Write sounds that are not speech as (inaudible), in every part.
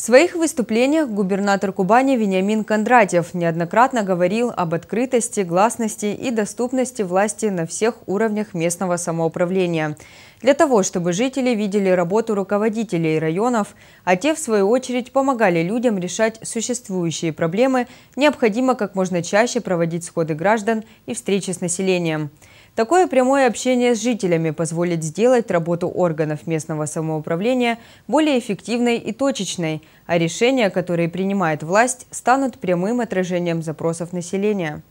В своих выступлениях губернатор Кубани Вениамин Кондратьев неоднократно говорил об открытости, гласности и доступности власти на всех уровнях местного самоуправления. Для того, чтобы жители видели работу руководителей районов, а те, в свою очередь, помогали людям решать существующие проблемы, необходимо как можно чаще проводить сходы граждан и встречи с населением. Такое прямое общение с жителями позволит сделать работу органов местного самоуправления более эффективной и точечной, а решения, которые принимает власть, станут прямым отражением запросов населения.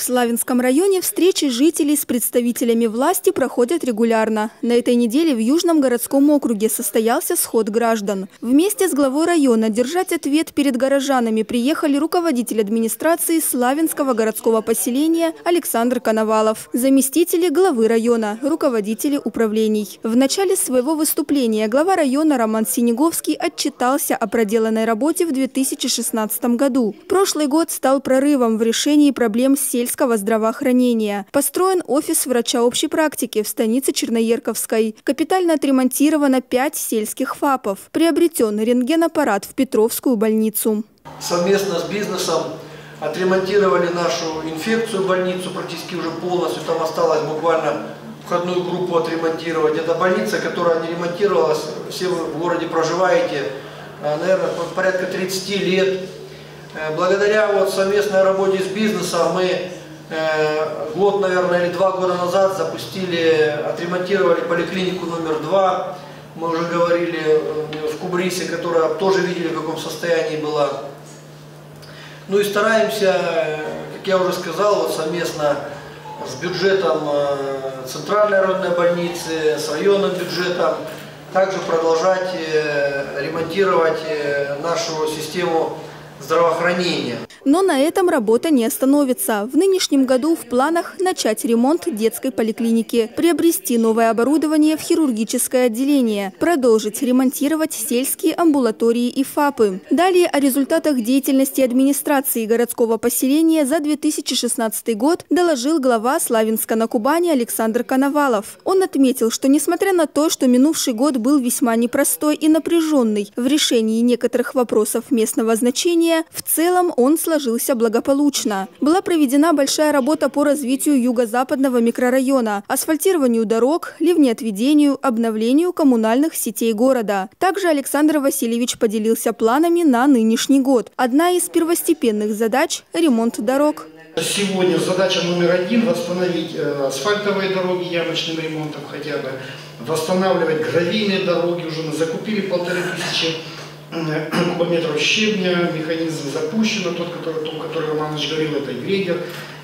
В Славянском районе встречи жителей с представителями власти проходят регулярно. На этой неделе в Южном городском округе состоялся сход граждан. Вместе с главой района держать ответ перед горожанами приехали руководитель администрации Славянского городского поселения Александр Коновалов, заместители главы района, руководители управлений. В начале своего выступления глава района Роман Синеговский отчитался о проделанной работе в 2016 году. Прошлый год стал прорывом в решении проблем сельского сельского здравоохранения. Построен офис врача общей практики в станице Черноерковской. Капитально отремонтировано пять сельских ФАПов. Приобретен рентгенаппарат в Петровскую больницу. Совместно с бизнесом отремонтировали нашу инфекцию больницу практически уже полностью. Там осталось буквально входную группу отремонтировать. Это больница, которая не ремонтировалась. Все вы в городе проживаете, э, наверное, порядка 30 лет. Э, благодаря вот совместной работе с бизнесом мы год, наверное, или два года назад запустили, отремонтировали поликлинику номер два. Мы уже говорили э, в Кубрисе, которая тоже видели, в каком состоянии была. Ну и стараемся, как я уже сказал, вот совместно с бюджетом э, Центральной районной больницы, с районным бюджетом, также продолжать ремонтировать нашу систему здравоохранения. Но на этом работа не остановится. В нынешнем году в планах начать ремонт детской поликлиники, приобрести новое оборудование в хирургическое отделение, продолжить ремонтировать сельские амбулатории и ФАПы. Далее о результатах деятельности администрации городского поселения за 2016 год доложил глава Славянска на Кубани Александр Коновалов. Он отметил, что несмотря на то, что минувший год был весьма непростой и напряженный в решении некоторых вопросов местного значения, в целом он сложился благополучно. Была проведена большая работа по развитию юго-западного микрорайона, асфальтированию дорог, ливнеотведению, обновлению коммунальных сетей города. Также Александр Васильевич поделился планами на нынешний год. Одна из первостепенных задач – ремонт дорог. Сегодня задача номер один – восстановить э, асфальтовые дороги ямочным ремонтом хотя бы, восстанавливать гравийные дороги, уже мы закупили полторы тысячи кубометров щебня, механизм запущен, тот, который, том, который Романович говорил, это грейдер,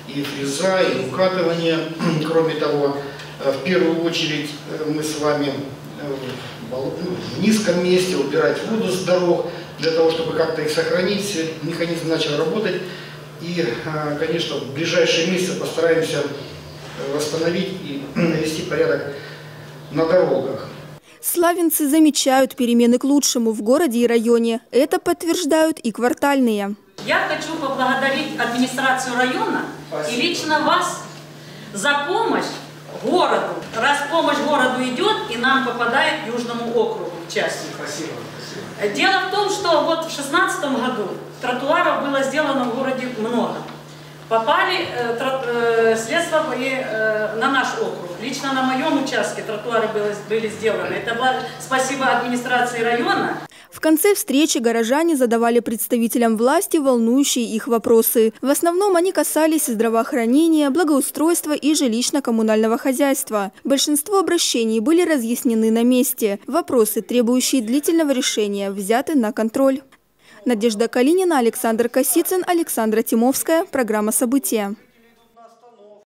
и фреза, и укатывание. (clears throat) Кроме того, э, в первую очередь э, мы с вами э, в низком месте убирать воду с дорог, для того, чтобы как-то их сохранить. Механизм начал работать. И, конечно, в ближайшие месяцы постараемся восстановить и (clears throat) навести порядок на дорогах. Славянцы замечают перемены к лучшему в городе и районе. Это подтверждают и квартальные. Я хочу поблагодарить администрацию района Спасибо. и лично вас за помощь городу. Раз помощь городу идет и нам попадает к Южному округу в части. Спасибо. Спасибо. Дело в том, что вот в 2016 году тротуаров было сделано в городе много попали э, э, средства были, э, на наш округ. Лично на моем участке тротуары были, были сделаны. Это было спасибо администрации района. В конце встречи горожане задавали представителям власти волнующие их вопросы. В основном они касались здравоохранения, благоустройства и жилищно-коммунального хозяйства. Большинство обращений были разъяснены на месте. Вопросы, требующие длительного решения, взяты на контроль. Надежда Калинина, Александр Косицын, Александра Тимовская. Программа «События».